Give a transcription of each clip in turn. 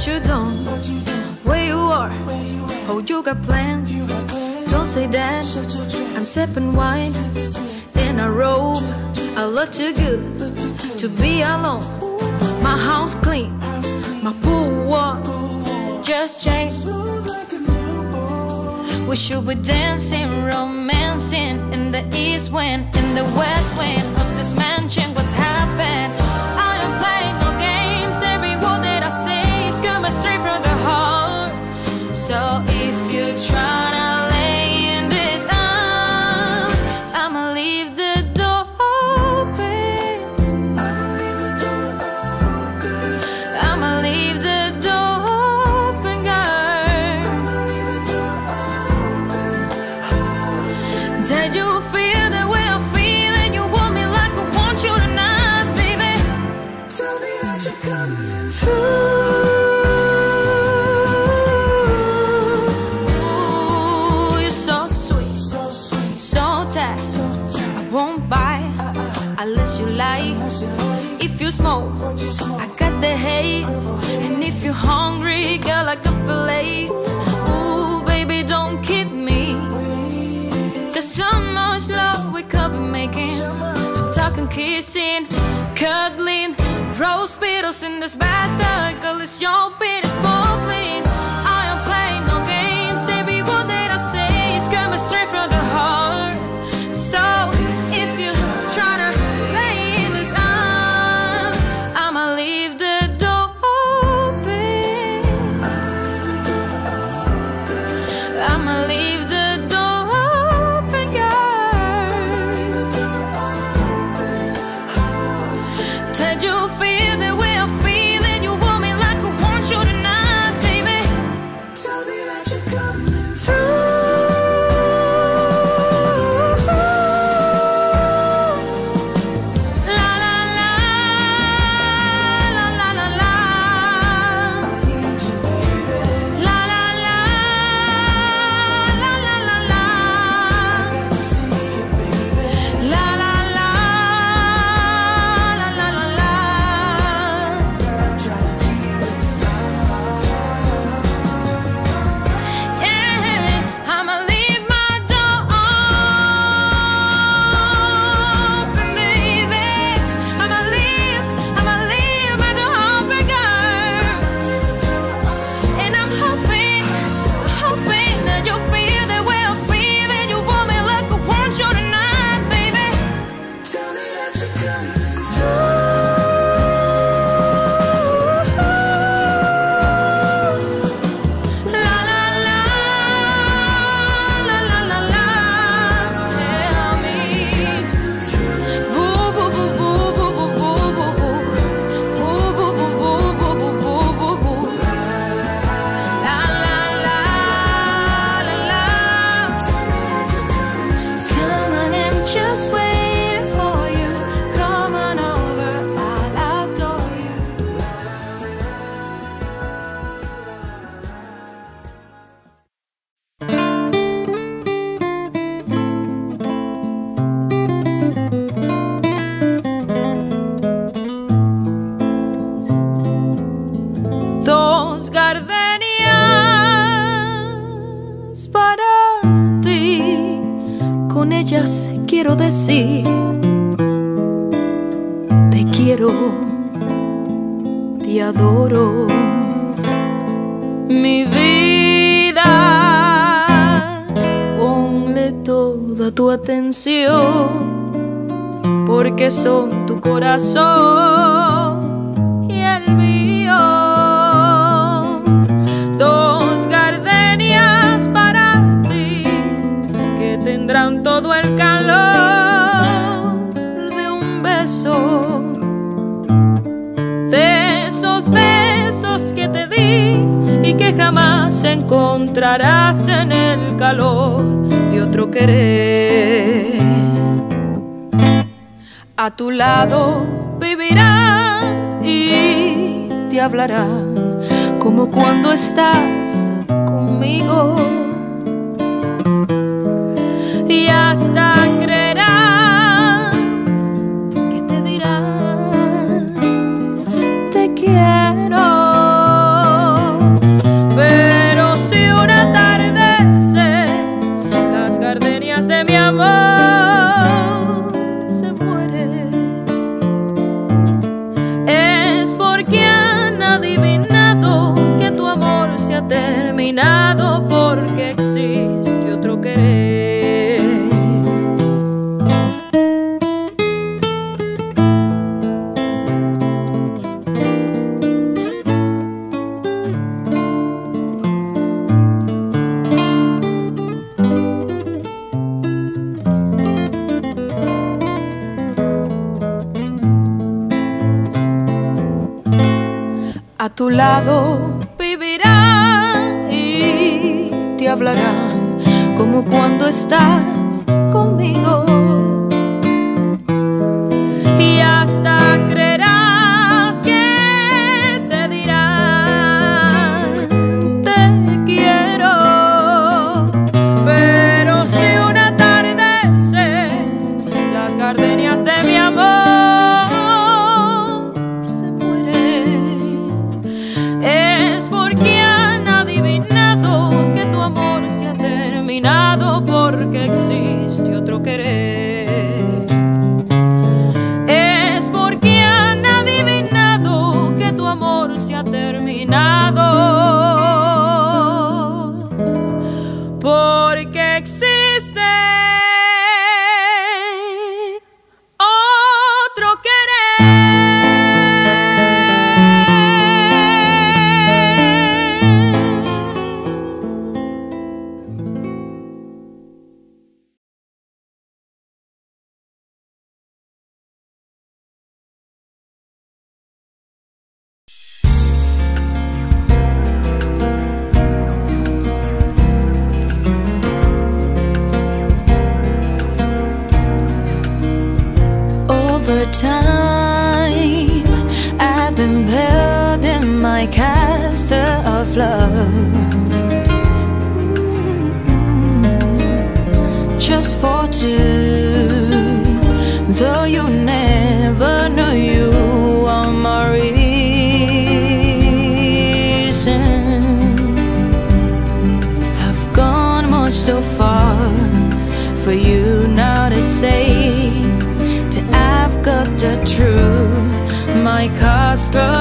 what you don't, where you are, how you got planned. Don't say that. I'm sipping wine in a robe. I look too good to be alone. My house clean, my pool warm, just changed. We should be dancing, romancing in the east wind, in the west wind of this mansion. What's happened? Did you feel the way I feel and you want me like I want you tonight, baby? Tell me that you're coming Ooh, you're so sweet, so tight. I won't buy unless you like. If you smoke, I got the haze. And if you're hungry, girl, I got fillets. Ooh, so much love we could be making. I'm talking kissing, cuddling, rose petals in this bathtub. Girl, it's your beat, it's Quiero decir, te quiero, te adoro, mi vida. Ponle toda tu atención, porque son tu corazón en el calor de otro querer. A tu lado vivirán y te hablarán como cuando estás conmigo. Y hasta creerás a tu lado vivirán y te hablará como cuando estás time. I've been building my castle of love. stars.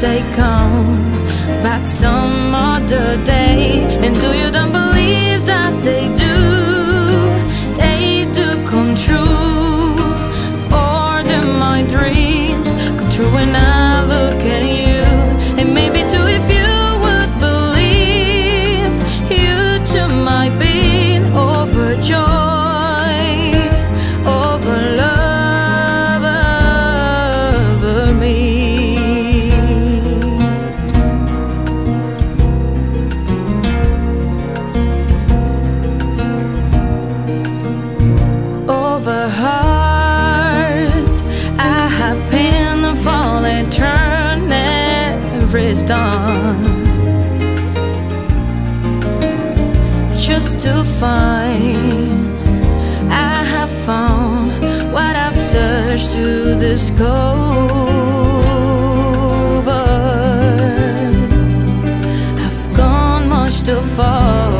say come back some other day? And do you don't First dawn, just to find I have found what I've searched to discover. I've gone much too far.